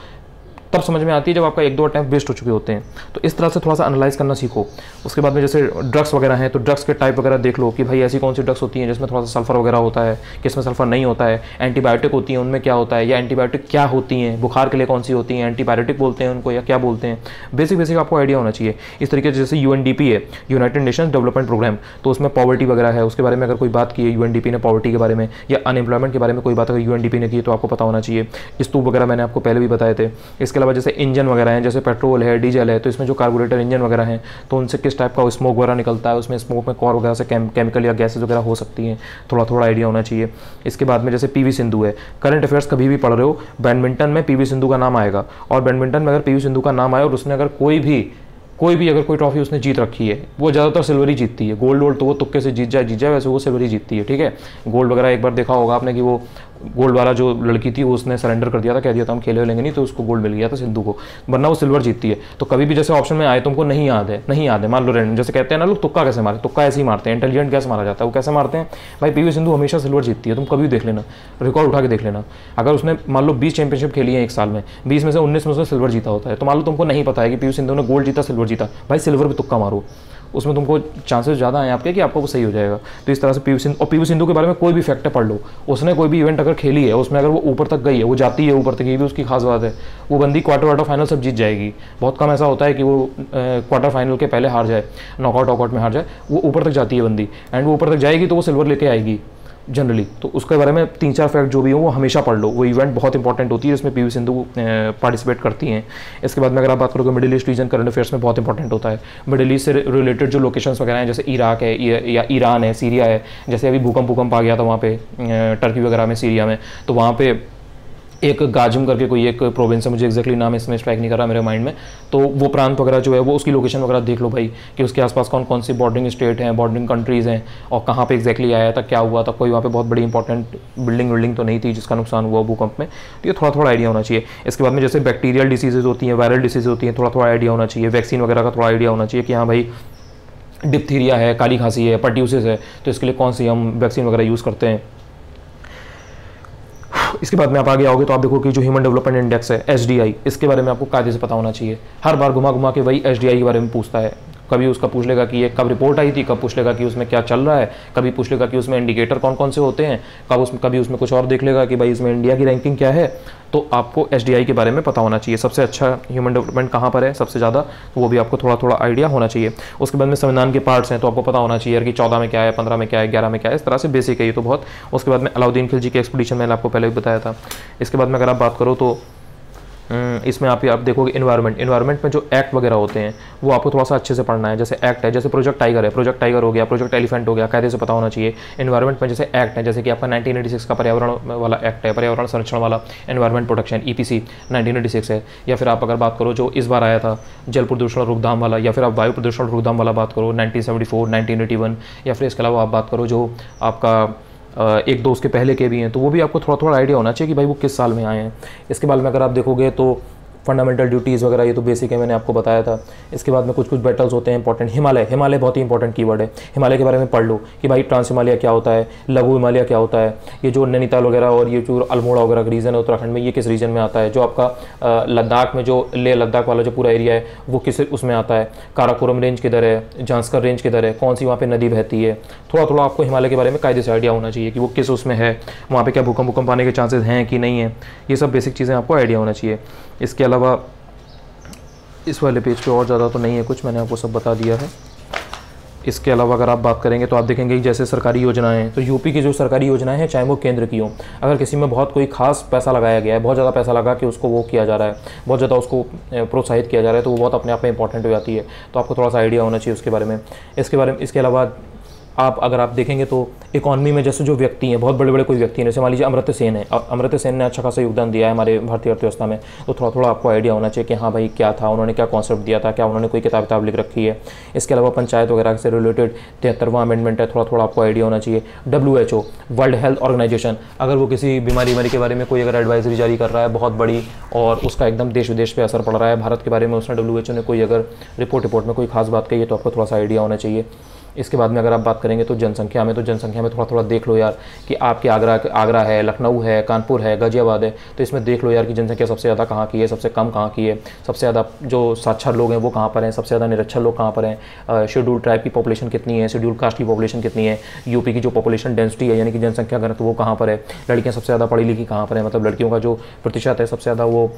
तब समझ में आती है जब आपका एक दो अटैम्प वेस्ट हो चुके होते हैं। तो इस तरह से थोड़ा सा एनालाइज करना सीखो। उसके बाद में जैसे ड्रग्स वगैरह हैं तो ड्रग्स के टाइप वगैरह देख लो कि भाई ऐसी कौन सी ड्रग्स होती हैं जिसमें थोड़ा सा सल्फ़र वगैरह होता है, किसमें सल्फ़र नहीं होता है एंटीबायोटिक होती हैं, उनमें क्या होता है, या एंटीबायोटिक क्या होती हैं, बुखार के लिए कौन सी होती हैं एंटीबायोटिक बोलते हैं उनको या क्या बोलते हैं। बेसिक बेसिक आपको आइडिया होना चाहिए। इस तरीके से जैसे यू है यूनाइटेड नेशन डेवलपमेंट प्रोग्राम तो उसमें पॉवर्टी वगैरह है, उसके बारे में अगर कोई बात की है यू ने पॉवर्टी के बारे में, या अनएम्प्लॉयमेंट के बारे में कोई बात अगर यू ने की तो आपको पता होना चाहिए। स्तूप वगैरह मैंने आपको पहले भी बताए थे। इसके अलावा जैसे इंजन वगैरह हैं, जैसे पेट्रोल है, डीजल है तो इसमें जो कार्बोरेटर इंजन वगैरह हैं तो उनसे किस टाइप का स्मोक वगैरह निकलता है? उसमें स्मोक में कौर वगैरह से केमिकल या गैसेज वगैरह हो सकती हैं? थोड़ा थोड़ा आइडिया होना चाहिए। इसके बाद में जैसे पीवी सिंधु है। करंट अफेयर्स कभी भी पढ़ रहे हो बैडमिंटन में पीवी सिंधु का नाम आएगा। और बैडमिंटन में अगर पीवी सिंधु का नाम आए और उसने अगर कोई भी कोई भी अगर कोई ट्रॉफी उसने जीत रखी है, वो ज़्यादातर सिल्वर ही जीतती है। गोल्ड वोल्ड तो वो तुक्के से जीत जाए जीत जाए, वैसे वो सिल्वर ही जीतती है, ठीक है? गोल्ड वगैरह एक बार देखा होगा आपने कि वो गोल्ड वाला जो लड़की थी उसने सरेंडर कर दिया था, कह दिया था, हम खेले लेंगे नहीं तो उसको गोल्ड मिल गया था सिंधु को, वरना वो सिल्वर जीतती है। तो कभी भी जैसे ऑप्शन में आए, तुमको नहीं याद है, नहीं याद है। मान लो रैंडम जैसे कहते हैं ना, लोग तुक्का कैसे मारे तुक्का ऐसे ही मारते हैं इंटेलिजेंट कैसे मारा जाता है? वो कैसे मारते हैं? भाई पी सिंधु हमेशा सिल्वर जीतती है, तुम कभी देख लेना रिकॉर्ड उठा के देख लेना। अगर उसने, मान लो, बीस चैंपियनशिप खेली है एक साल में, बीस में से उन्नीस में से सिल्वर जीता होता है तो मान लो तुमको नहीं पता है कि पीयू सिंधु ने गोल्ड जीता सिल्वर जीता। भाई सिल्वर भी तुक्का मारो। उसमें तुमको चांसेस ज़्यादा हैं आपके कि आपको वो सही हो जाएगा। तो इस तरह से पीवी सिंधु और पीवी सिंधु के बारे में कोई भी फैक्टर पढ़ लो। उसने कोई भी इवेंट अगर खेली है, उसमें अगर वो ऊपर तक गई है, वो जाती है ऊपर तक, ये भी उसकी खास बात है। वो बंदी क्वार्टर वार्टर फाइनल सब जीत जाएगी। बहुत कम ऐसा होता है कि वो क्वार्टर फाइनल के पहले हार जाए नॉकआउट वॉकआउट में हार जाए, वो ऊपर तक जाती है बंदी। एंड वो ऊपर तक जाएगी तो वो सिल्वर लेके आएगी। जनरली तो उसके बारे में तीन चार फैक्ट जो भी हो, वो हमेशा पढ़ लो। वो इवेंट बहुत इंपॉर्टेंट होती है, जिसमें पी सिंधु पार्टिसिपेट करती हैं। इसके बाद में अगर आप बात करो तो Middle East region current affairs में बहुत इंपॉर्टेंट होता है। मिडिल ईस्ट से रिलेटेड जो लोकेशन वगैरह हैं, जैसे इराक है, या ईरान है सीरिया है। जैसे अभी भूकंप भूकंप आ गया था वहाँ पे टर्की वगैरह में सीरिया में। तो वहाँ पे एक गाजम करके कोई एक प्रोविंस है, मुझे एक्जैक्टली नाम इसमें स्ट्राइक नहीं कर रहा मेरे माइंड में। तो वो प्रांत वगैरह जो है, वो उसकी लोकेशन वगैरह देख लो भाई, कि उसके आसपास कौन कौन सी बॉर्डरिंग स्टेट हैं बॉर्डरिंग कंट्रीज़ हैं, और कहाँ पे एक्जैक्टली आया था क्या हुआ था कोई वहाँ पे बहुत बड़ी इंपॉर्टेंट बिल्डिंग विल्डिंग तो नहीं थी, जिसका नुकसान हुआ भूकंप में। तो ये थोड़ा थोड़ा आइडिया होना चाहिए। इसके बाद में जैसे बैक्टीरियल डिसीजेज होती हैं वायरल डिसीज होती हैं थोड़ा थोड़ा आइडिया होना चाहिए। वैक्सीन वगैरह का थोड़ा आइडिया होना चाहिए कि हाँ भाई डिप्थीरिया है, काली खांसी है पर्ट्यूसिस है तो इसके लिए कौन सी हम वैक्सीन वगैरह यूज़ करते हैं। इसके बाद में आप आगे आओगे तो आप देखो कि जो ह्यूमन डेवलपमेंट इंडेक्स है एसडीआई इसके बारे में आपको कायदे से पता होना चाहिए। हर बार घुमा घुमा के वही एसडीआई के बारे में पूछता है। कभी उसका पूछ लेगा कि ये कब रिपोर्ट आई थी, कब पूछ लेगा कि उसमें क्या चल रहा है, कभी पूछ लेगा कि उसमें इंडिकेटर कौन कौन से होते हैं, कब उसमें कभी उसमें कुछ और देख लेगा कि भाई इसमें इंडिया की रैंकिंग क्या है। तो आपको एस के बारे में पता होना चाहिए। सबसे अच्छा ह्यूमन डेवलपमेंट कहाँ पर है, सबसे ज़्यादा तो वो भी आपको थोड़ा थोड़ा आइडिया होना चाहिए। उसके बाद में संविधान के पार्ट्स हैं तो आपको पता होना चाहिए कि चौदह में क्या है, पंद्रह में क्या है, ग्यारह में क्या है, इस तरह से बेसिक है ये तो बहुत। उसके बाद में अलाउद्दीन खिलजी की एक्सपीडिशन मैंने आपको पहले भी बताया था। इसके बाद में अगर आप बात करो तो इसमें आप आप देखोगे इन्वायरमेंट इन्वायरमेंट में जो एक्ट वगैरह होते हैं, वो आपको थोड़ा सा अच्छे से पढ़ना है। जैसे एक्ट है, जैसे प्रोजेक्ट टाइगर है प्रोजेक्ट टाइगर हो गया प्रोजेक्ट एलिफेंट हो गया, कायदे से पता होना चाहिए। इन्वायरमेंट में जैसे एक्ट है, जैसे कि आपका 1986 का पर्यावरण वाला एक्ट है, पर्यावरण संरक्षण वाला एनवायरमेंट प्रोटेक्शन ई पी है। या फिर आप अगर बात करो, जो इस बार आया था, जल प्रदूषण रोकथाम वाला, या फिर आप वायु प्रदूषण रोकथाम वाला बात करो नाइनटीन सेवेंटी या फिर इसके अलावा आप बात करो, जो आपका एक दो उसके पहले के भी हैं तो वो भी आपको थोड़ा थोड़ा आइडिया होना चाहिए कि भाई वो किस साल में आए हैं। इसके बारे में अगर आप देखोगे तो फंडामेंटल ड्यूटीज़ वगैरह, ये तो बेसिक है, मैंने आपको बताया था। इसके बाद में कुछ कुछ बैटल्स होते हैं इंपॉर्टेंट हिमालय हिमालय बहुत ही इंपॉर्टेंट कीवर्ड है। हिमालय के बारे में पढ़ लो कि भाई ट्रांस हिमालय क्या होता है, लघु हिमालय क्या होता है, ये जो नैनीताल वगैरह और ये जो अल्मोड़ा वगैरह का रीजन है, उत्तराखंड में, ये किस रीजन में आता है? जो आपका लद्दाख में जो, ले लद्दाख वाला जो पूरा एरिया है, वो किस, उसमें आता है। काराकोरम रेंज किधर है? झांसकर रेंज किधर है? कौन सी वहाँ पर नदी बहती है? थोड़ा थोड़ा आपको हिमालय के बारे में कायदे से आइडिया होना चाहिए कि वो किस उसमें है। वहाँ पर क्या भूकंप भूकंप आने के चांसेस हैं कि नहीं है? ये सब बेसिक चीज़ें आपको आइडिया होना चाहिए। इसके अलावा इस वाले पेज पे और ज़्यादा तो नहीं है कुछ, मैंने आपको सब बता दिया है। इसके अलावा अगर आप बात करेंगे तो आप देखेंगे कि जैसे सरकारी योजनाएँ तो यूपी की जो सरकारी योजनाएँ हैं, चाहे वो केंद्र की हो, अगर किसी में बहुत कोई खास पैसा लगाया गया है, बहुत ज़्यादा पैसा लगा कि उसको वो किया जा रहा है, बहुत ज़्यादा उसको प्रोत्साहित किया जा रहा है तो वो बहुत अपने आप में इंपॉर्टेंट हो जाती है। तो आपको थोड़ा सा आइडिया होना चाहिए उसके बारे में। इसके बारे में, इसके अलावा आप अगर आप देखेंगे तो इकॉनमी में जैसे जो व्यक्ति हैं, बहुत बड़े बड़े कोई व्यक्ति हैं, जैसे मान लीजिए अमृत सेन है। अमृत सेन ने अच्छा खासा योगदान दिया है हमारे भारतीय अर्थव्यवस्था में। तो थोड़ा थोड़ा आपको आइडिया होना चाहिए कि हाँ भाई क्या था, उन्होंने क्या कॉन्सेप्ट दिया था, क्या उन्होंने कोई किताब किताब लिख रखी है। इसके अलावा पंचायत वगैरह से रिलेटेड तिहत्तरवां अमेंडमेंट है थोड़ा थोड़ा आपको आइडिया होना चाहिए। डब्ल्यूएचओ वर्ल्ड हेल्थ ऑर्गेनाइजेशन अगर वो किसी बीमारी बीमारी के बारे में कोई अगर एडवाइजरी जारी कर रहा है, बहुत बड़ी और उसका एकदम देश विदेश पर असर पड़ रहा है, भारत के बारे में उसने डब्ल्यूएचओ ने कोई अगर रिपोर्ट रिपोर्ट में कोई खास बात कही है तो आपको थोड़ा सा आइडिया होना चाहिए। इसके बाद में अगर आप बात करेंगे तो जनसंख्या में तो जनसंख्या में थोड़ा थोड़ा देख लो यार कि आपके आगरा आगरा है, लखनऊ है, कानपुर है, गाजियाबाद है तो इसमें देख लो यार कि जनसंख्या सबसे ज़्यादा कहाँ की है, सबसे कम कहाँ की है, सबसे ज़्यादा जो साक्षर लोग हैं वो कहाँ पर हैं, सबसे ज़्यादा निरक्षर लोग कहाँ पर हैं शेड्यूल ट्राइब की पॉपुलेशन कितनी है शेड्यूल कास्ट की पॉपुलेशन कितनी है यूपी की जो पॉपुलेशन डेंसिटी है, यानी कि जनसंख्या घनत्व वो कहाँ पर है, लड़कियाँ सबसे ज़्यादा पढ़ी लिखी कहाँ पर है मतलब लड़कियों का जो प्रतिशत है सबसे ज़्यादा वो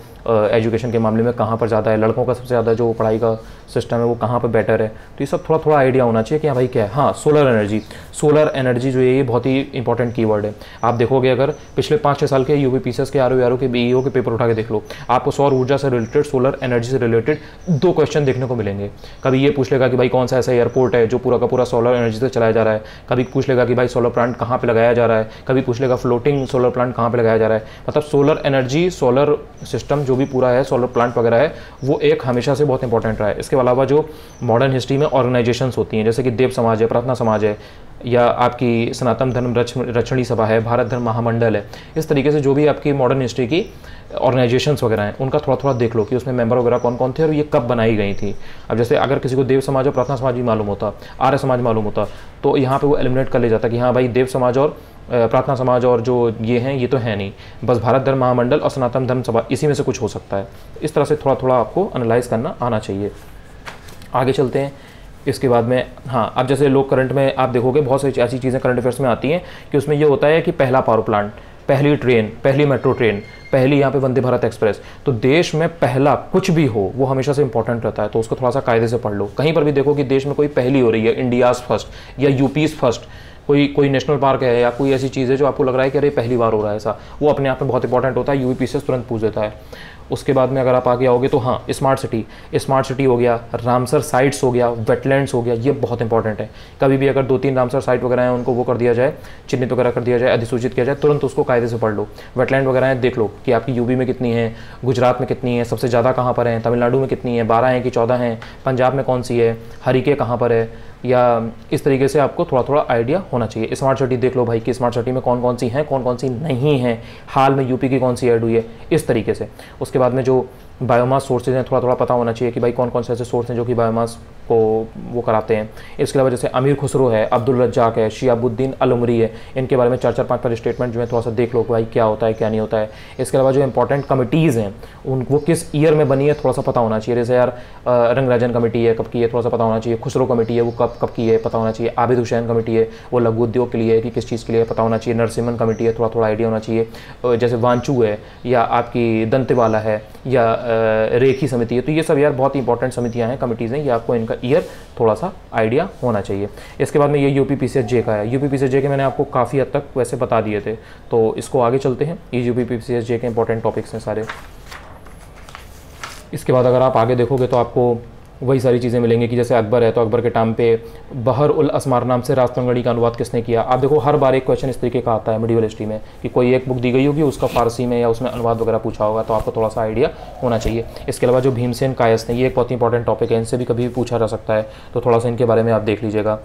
एजुकेशन के मामले में कहाँ पर ज़्यादा है, लड़कों का सबसे ज़्यादा जो पढ़ाई का सिस्टम है वो कहाँ पर बेटर है तो ये सब थोड़ा थोड़ा आइडिया होना चाहिए कि हाँ भाई क्या है? हाँ सोलर एनर्जी सोलर एनर्जी जो है, ये बहुत ही इंपॉर्टेंट कीवर्ड है. आप देखोगे अगर पिछले पाँच छः साल के यूपी पीसीएस के आर ओ के बी के पेपर उठा के देख लो, आपको सौर ऊर्जा से रिलेटेड सोलर एनर्जी से रिलेटेड दो क्वेश्चन देखने को मिलेंगे. कभी ये पूछ लेगा कि भाई कौन सा ऐसा एयरपोर्ट है जो पूरा का पूरा सोलर एनर्जी से चलाया जा रहा है? कभी पूछ लेगा कि भाई सोलर प्लांट कहाँ पर लगाया जा रहा है? कभी पूछ लेगा फ्लोटिंग सोलर प्लांट कहाँ पर लगाया जा रहा है? मतलब सोलर एनर्जी सोलर सिस्टम जो भी पूरा है सोलर प्लांट वगैरह है, वो एक हमेशा से बहुत इंपॉर्टेंट रहा है. इसके अलावा जो मॉडर्न हिस्ट्री में ऑर्गेनाइजेशंस होती हैं, जैसे कि देव समाज है, प्रार्थना समाज है, या आपकी सनातन धर्म रच रचणी सभा है, भारत धर्म महामंडल है, इस तरीके से जो भी आपकी मॉडर्न हिस्ट्री की ऑर्गेनाइजेशंस वगैरह हैं, उनका थोड़ा थोड़ा देख लो कि उसमें मेंबर वगैरह कौन कौन थे और ये कब बनाई गई थी। अब जैसे अगर किसी को देव समाज और प्रार्थना समाज भी मालूम होता, आर्य समाज मालूम होता तो यहाँ पर वो एलिमिनेट कर ले जाता कि हाँ भाई देव समाज और प्रार्थना समाज और जो ये हैं, ये तो है नहीं। बस भारत धर्म महामंडल और सनातन धर्म सभा, इसी में से कुछ हो सकता है। इस तरह से थोड़ा थोड़ा आपको एनालाइज करना आना चाहिए। आगे चलते हैं। इसके बाद में हाँ अब जैसे लोग करंट में, आप देखोगे बहुत सारी ऐसी चीज़ें करंट अफेयर्स में आती हैं कि उसमें ये होता है कि पहला पावर प्लांट पहली ट्रेन पहली मेट्रो ट्रेन पहली यहाँ पे वंदे भारत एक्सप्रेस तो देश में पहला कुछ भी हो, वो हमेशा से इंपॉर्टेंट रहता है। तो उसको थोड़ा सा कायदे से पढ़ लो। कहीं पर भी देखो कि देश में कोई पहली हो रही है इंडियाज़ फ़र्स्ट या यूपीज़ फ़र्स्ट कोई कोई नेशनल पार्क है या कोई ऐसी चीज़ है जो आपको लग रहा है कि अरे, पहली बार हो रहा है ऐसा। वो अपने आप में बहुत इंपॉर्टेंट होता है यूपी से तुरंत पूछ देता है। उसके बाद में अगर आप आगे आओगे तो हाँ स्मार्ट सिटी स्मार्ट सिटी हो गया रामसर साइट्स हो गया वेटलैंड्स हो गया, ये बहुत इंपॉर्टेंट है। कभी भी अगर दो तीन रामसर साइट वगैरह हैं, उनको वो कर दिया जाए, चिन्हित वगैरह कर दिया जाए, अधिसूचित किया जाए, तुरंत उसको कायदे से पढ़ लो। वेटलैंड वगैरह हैं, देख लो कि आपकी यूपी में कितनी है, गुजरात में कितनी है, सबसे ज़्यादा कहाँ पर है, तमिलनाडु में कितनी है, बारह हैं कि चौदह हैं, पंजाब में कौन सी है हरिके कहाँ पर है या इस तरीके से आपको थोड़ा थोड़ा आइडिया होना चाहिए। स्मार्ट सिटी देख लो भाई कि स्मार्ट सिटी में कौन कौन सी हैं कौन कौन सी नहीं हैं। हाल में यूपी की कौन सी ऐड हुई है? इस तरीके से। उसके बाद में जो बायोमास सोर्सेज हैं थोड़ा थोड़ा पता होना चाहिए कि भाई कौन कौन से ऐसे सोर्स हैं जो कि बायोमास को वो कराते हैं। इसके अलावा जैसे अमीर खुसरो है, अब्दुल रज्जाक है, शियाबुद्दीन अलमरी है, इनके बारे में चार चार पाँच पाँच स्टेटमेंट जो है थोड़ा सा देख लो भाई क्या होता है, क्या नहीं होता है। इसके अलावा जो इंपॉर्टेंट कमिटीज़ हैं, उन, वो किस ईयर में बनी है थोड़ा सा पता होना चाहिए। जैसे यार रंगराजन कमेटी है, कब की है थोड़ा सा पता होना चाहिए। खुसरो कमेटी है, वो कब कब की है, पता होना चाहिए। आबिद हुसैन कमेटी है, वो लघु उद्योग के लिए है कि किस चीज़ के लिए पता होना चाहिए। नरसिमन कमेटी है थोड़ा थोड़ा आइडिया होना चाहिए। जैसे वांचू है, या आपकी दंतेवाला है, या रेखी समिति है। तो ये सब यार बहुत इंपॉर्टेंट समितियाँ हैं कमिटीज़ हैं। ये आपको इनका ईयर थोड़ा सा आइडिया होना चाहिए। इसके बाद में ये यू पी जे का है। यू पी जे के मैंने आपको काफ़ी हद तक वैसे बता दिए थे। तो इसको आगे चलते हैं। ये यू पी जे के इंपॉर्टेंट टॉपिक्स हैं सारे। इसके बाद अगर आप आगे देखोगे तो आपको वही सारी चीज़ें मिलेंगी कि जैसे अकबर है तो अकबर के टाइम पे बहर उल असमार नाम से रास्तंगड़ी का अनुवाद किसने किया? आप देखो, हर बार एक क्वेश्चन इस तरीके का आता है मिडिवल हिस्ट्री में कि कोई एक बुक दी गई होगी, उसका फारसी में या उसमें अनुवाद वगैरह पूछा होगा तो आपको थोड़ा सा आइडिया होना चाहिए। इसके अलावा जो भीमसेन कायस ने ये एक बहुत इंपॉर्टेंट टॉपिक है, इनसे भी कभी पूछा जा सकता है तो थोड़ा सा इनके बारे में आप देख लीजिएगा।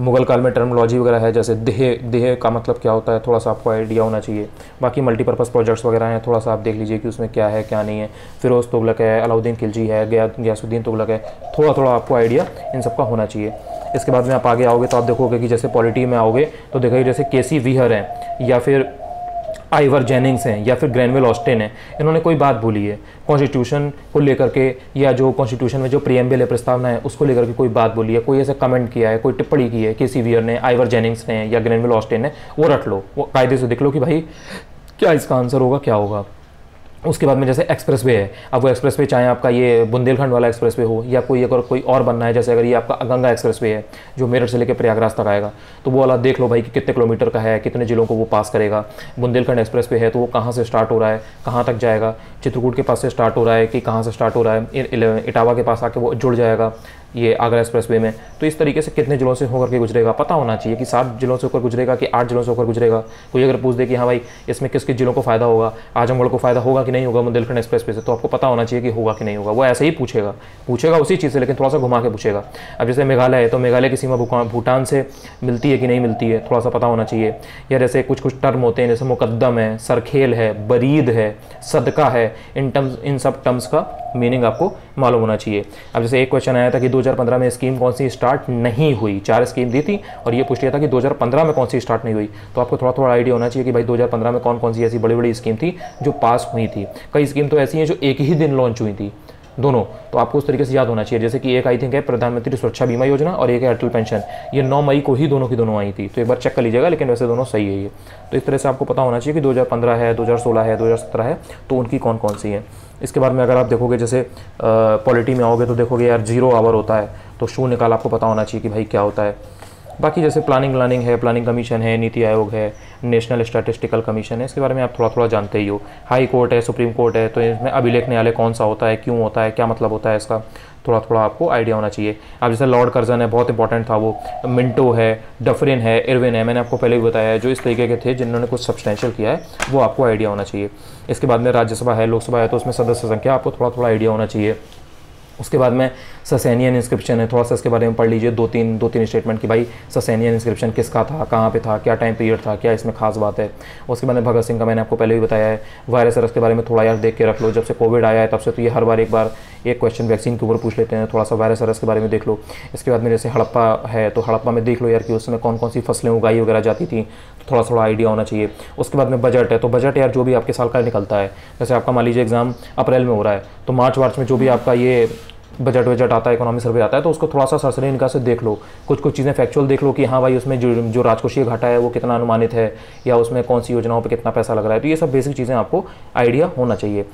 मुगल काल में टर्मोलॉजी वगैरह है, जैसे देह देह का मतलब क्या होता है? थोड़ा सा आपको आइडिया होना चाहिए। बाकी मल्टीपर्पज़ प्रोजेक्ट्स वगैरह हैं, थोड़ा सा आप देख लीजिए कि उसमें क्या है, क्या नहीं है। फिरोज़ तुगलक है, अलाउद्दीन खिलजी है, गया, गयासुद्दीन तुगलक है। थोड़ा थोड़ा आपको आइडिया इन सब का होना चाहिए। इसके बाद में आप आगे आओगे तो आप देखोगे कि जैसे पॉलिटी में आओगे तो देखोगे जैसे के सी हैं, या फिर आइवर जेनिंग्स हैं या फिर ग्रैनविल ऑस्टेन है, इन्होंने कोई बात बोली है। कॉन्स्टिट्यूशन को लेकर के या जो कॉन्स्टिट्यूशन में जो प्रियम्बल है, प्रस्तावना है, उसको लेकर के कोई बात बोली है, कोई ऐसा कमेंट किया है, कोई टिप्पणी की है के सी वियर ने आइवर जेनिंग्स ने या ग्रैनविल ऑस्टेन ने, वो रट लो, वो कायदे से दिख लो कि भाई, क्या इसका आंसर होगा, क्या होगा? उसके बाद में जैसे एक्सप्रेस वे है, अब वो एक्सप्रेस वे चाहे आपका ये बुंदेलखंड वाला एक्सप्रेस वे हो या कोई अगर कोई और बनना है, जैसे अगर ये आपका गंगा एक्सप्रेस वे है, जो मेरठ से लेकर प्रयागराज तक आएगा तो वो वाला देख लो भाई कि कितने किलोमीटर का है, कितने जिलों को वो पास करेगा। बुंदेलखंड एक्सप्रेस वे है तो वो कहाँ से स्टार्ट हो रहा है, कहाँ तक जाएगा? चित्रकूट के पास से स्टार्ट हो रहा है कि कहाँ से स्टार्ट हो रहा है? इटावा के पास आके वो जुड़ जाएगा। ये आगरा एक्सप्रेस वे में। तो इस तरीके से कितने जिलों से होकर के गुजरेगा? पता होना चाहिए कि सात जिलों से होकर गुजरेगा कि आठ जिलों से होकर गुजरेगा। कोई अगर पूछ दे कि हाँ भाई, इसमें किस किस जिलों को फ़ायदा होगा? आजमगढ़ को फ़ायदा होगा कि नहीं होगा बुंदेलखंड एक्सप्रेस वे से? तो आपको पता होना चाहिए कि होगा कि नहीं होगा। वो ऐसे ही पूछेगा। पूछेगा उसी चीज़ से, लेकिन थोड़ा सा घुमा के पूछेगा। अब जैसे मेघालय है तो मेघालय की सीमा भूटान से मिलती है कि नहीं मिलती है? थोड़ा सा पता होना चाहिए। या जैसे कुछ कुछ टर्म होते हैं, जैसे मुकदम है, सरखेल है, बरीद है, सदका है, इन टर्म्स, इन सब टर्म्स का मीनिंग आपको मालूम होना चाहिए। अब जैसे एक क्वेश्चन आया था कि 2015 में स्कीम कौन सी स्टार्ट नहीं हुई? चार स्कीम दी थी और ये पूछ लिया था कि 2015 में कौन सी स्टार्ट नहीं हुई। तो आपको थोड़ा थोड़ा आइडिया होना चाहिए कि भाई 2015 में कौन कौन सी ऐसी बड़ी बड़ी स्कीम थी जो पास हुई थी। कई स्कीम तो ऐसी हैं जो एक ही दिन लॉन्च हुई थी। दोनों। तो आपको उस तरीके से याद होना चाहिए। जैसे कि एक आई थिंक है प्रधानमंत्री सुरक्षा बीमा योजना और एक है अटल पेंशन। ये 9 मई को ही दोनों की दोनों आई थी। तो एक बार चेक कर लीजिएगा, लेकिन वैसे दोनों सही है ये। तो इस तरह से आपको पता होना चाहिए कि 2015 है 2016 है 2017 है तो उनकी कौन कौन सी है। इसके बाद में अगर आप देखोगे, जैसे पॉलिटी में आओगे तो देखोगे यार, ज़ीरो आवर होता है तो शून्य काल आपको पता होना चाहिए कि भाई क्या होता है। बाकी जैसे प्लानिंग व्लानिंग है प्लानिंग कमीशन है, नीति आयोग है नेशनल स्टैटिस्टिकल कमीशन है, इसके बारे में आप थोड़ा थोड़ा जानते ही हो। हाई कोर्ट है सुप्रीम कोर्ट है तो इसमें अभिलेख न्यायालय कौन सा होता है, क्यों होता है, क्या मतलब होता है इसका थोड़ा थोड़ा आपको आइडिया होना चाहिए। अब जैसे लॉर्ड कर्जन है, बहुत इंपॉर्टेंट था वो। मिंटो है डफरिन है इरविन है, मैंने आपको पहले भी बताया है, जो इस तरीके के थे, जिन्होंने कुछ सब्सटेंशियल किया है, वो आपको आइडिया होना चाहिए। इसके बाद में राज्यसभा है, लोकसभा है तो उसमें सदस्य संख्या, आपको थोड़ा थोड़ा आइडिया होना चाहिए। उसके बाद में ससैनियन इंस्क्रिप्शन है, थोड़ा सा इसके बारे में पढ़ लीजिए, दो तीन दो तीन स्टेटमेंट कि भाई ससैनियन इंस्क्रिप्शन किसका था, कहाँ पे था, क्या टाइम पीरियड था, क्या इसमें खास बात है। उसके बाद में भगत सिंह का मैंने आपको पहले भी बताया है वायरस रस के बारे में थोड़ा यार देख के रख लो, जब से कोविड आया है, तब से तो ये हर बार एक बार एक क्वेश्चन वैक्सीन के ऊपर पूछ लेते हैं, थोड़ा सा वायरस रस के बारे में देख लो। इसके बाद में जैसे हड़प्पा है तो हड़प्पा में देख लो यार कि उसमें कौन कौन सी फ़सलें उगाई वगैरह जाती थी तो थोड़ा थोड़ा आइडिया होना चाहिए। उसके बाद में बजट है तो बजट यार जो भी आपके साल का निकलता है, जैसे आपका मान लीजिए एग्ज़ाम अप्रैल में हो रहा है तो मार्च वार्च में जो भी आपका ये बजट वजट आता है इकोनॉमी सर्वे आता है तो उसको थोड़ा सा सरसरी इनका से देख लो। कुछ कुछ चीज़ें फैक्चुअल देख लो कि हाँ भाई उसमें जो जो राजकोषीय घाटा है वो कितना अनुमानित है, या उसमें कौन सी योजनाओं पर कितना पैसा लग रहा है। तो ये सब बेसिक चीज़ें आपको आइडिया होना चाहिए।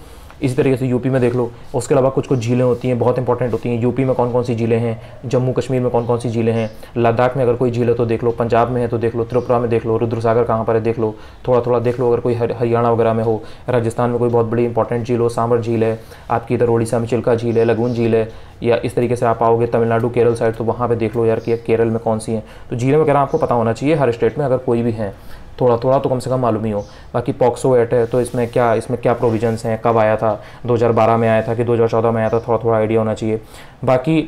इसी तरीके से यूपी में देख लो। उसके अलावा कुछ कुछ झीलें होती हैं, बहुत इंपॉर्टेंट होती हैं। यूपी में कौन कौन सी झीलें हैं? जम्मू कश्मीर में कौन कौन सी झीलें हैं? लद्दाख में अगर कोई झील है तो देख लो। पंजाब में है तो देख लो। त्रिपुरा में देख लो। रुद्रसागर कहाँ पर है देख लो। थोड़ा थोड़ा देख लो अगर कोई हरियाणा वगैरह में हो। राजस्थान में कोई बहुत बड़ी इंपॉर्टेंट झील हो। सांबर झील है। आपकी इधर ओडिशा में चिल्का झील है, लगून झील है। या इस तरीके से आप आओगे तमिलनाडु, केरल साइड तो वहाँ पर देख लो यार कि केरल में कौन सी हैं। तो झीलें वगैरह आपको पता होना चाहिए हर स्टेट में अगर कोई भी है। थोड़ा थोड़ा तो कम से कम मालूम ही हो। बाकी पॉक्सो एट है तो इसमें क्या इसमें क्या प्रोविजंस हैं, कब आया था? 2012 में आया था कि 2014 में आया था थोड़ा थोड़ा आइडिया होना चाहिए। बाकी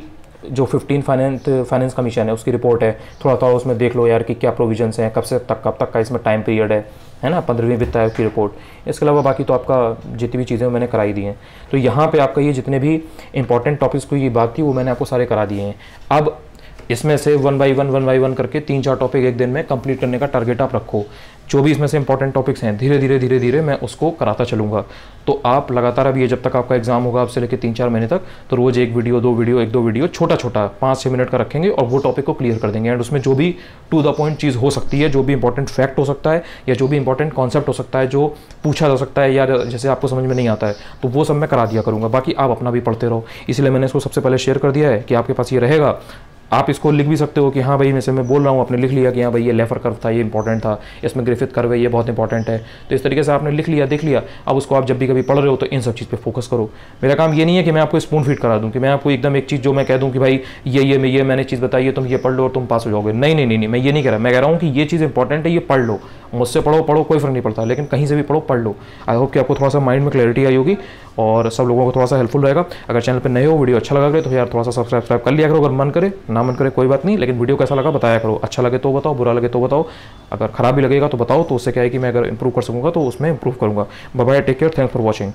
जो 15 फाइनेंस फाइनेंस कमीशन है, उसकी रिपोर्ट है। थोड़ा थोड़ा उसमें देख लो यार कि क्या प्रोविजंस हैं, कब से, तक, कब तक का इसमें टाइम पीरियड है है ना? पंद्रहवीं वित्त आयोग की रिपोर्ट इसके अलावा बाकी तो आपका जितनी भी चीज़ें मैंने कराई दी हैं। तो यहाँ पे आपका ये जितने भी इंपॉर्टेंट टॉपिक्स को, ये बात थी, वो मैंने आपको सारे करा दिए हैं। अब इसमें से one by one one by one करके तीन चार टॉपिक एक दिन में कंप्लीट करने का टारगेट आप रखो। जो भी इसमें से इंपॉर्टेंट टॉपिक्स हैं, धीरे धीरे धीरे धीरे मैं उसको कराता चलूँगा। तो आप लगातार अभी जब तक आपका एग्ज़ाम होगा आपसे लेकर तीन चार महीने तक तो रोज़ एक वीडियो दो वीडियो एक, दो वीडियो छोटा छोटा पाँच छः मिनट का रखेंगे और वो टॉपिक को क्लियर कर देंगे। एंड उसमें जो भी टू द पॉइंट चीज़ हो सकती है, जो भी इंपॉर्टेंट फैक्ट हो सकता है, या जो भी इंपॉर्टेंट कॉन्सेप्ट हो सकता है, जो पूछा जा सकता है, या जैसे आपको समझ में नहीं आता है तो वो सब मैं करा दिया करूँगा। बाकी आप अपना भी पढ़ते रहो। इसलिए मैंने इसको सबसे पहले शेयर कर दिया है कि आपके पास ये रहेगा। आप इसको लिख भी सकते हो कि हाँ भाई जैसे मैं बोल रहा हूँ, आपने लिख लिया कि हाँ भाई, ये लेफर कर्व था, ये इंपॉर्टेंट था, इसमें ग्रिफिथ कर्व है, ये बहुत इंपॉर्टेंट है। तो इस तरीके से आपने लिख लिया, देख लिया। अब उसको आप जब भी कभी पढ़ रहे हो तो इन सब चीज़ पर फोकस करो। मेरा काम ये नहीं है कि मैं आपको स्पून फीट करा दूँ, कि मैं आपको एकदम एक चीज़ जो मैं कह दूँ कि भाई, ये ये ये, मैंने चीज़ बताई है, तुम ये पढ़ लो और तुम पास हो जाओगे। नहीं नहीं नहीं मैं ये नहीं कह रहा। मैं कह रहा हूँ कि ये चीज़ इंपॉर्टेंट है, ये पढ़ लो। मुझसे पढ़ो पढ़ो, कोई फ़र्क नहीं पड़ता, लेकिन कहीं से भी पढ़ो, पढ़ लो। आई होप कि आपको थोड़ा सा माइंड में क्लैरिटी आई होगी, और सब लोगों को थोड़ा सा हेल्पफुल रहेगा। अगर चैनल पर नए हो वीडियो अच्छा लगा तो यार थोड़ा सा सब्सक्राइब कर लिया करो। अगर मन करे ना मन करे, कोई बात नहीं, लेकिन वीडियो कैसा लगा बताया करो। अच्छा लगे तो बताओ, बुरा लगे तो बताओ। अगर खराब भी लगेगा तो बताओ तो उससे क्या है कि मैं अगर इंप्रूव कर सकूँगा तो उसमें इंप्रूव करूँगा। Bye take care thanks for watching